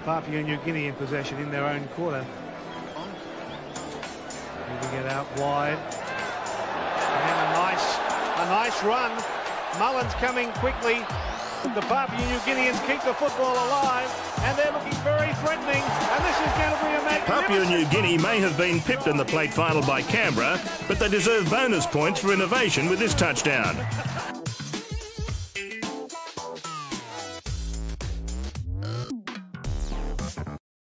Papua New Guinea in possession in their own quarter. Moving it out wide. And a nice, a nice run. Mullins coming quickly. The Papua New Guineans keep the football alive, and they're looking very threatening. And this is going to be a magnificent... Papua New Guinea may have been pipped in the plate final by Canberra, but they deserve bonus points for innovation with this touchdown.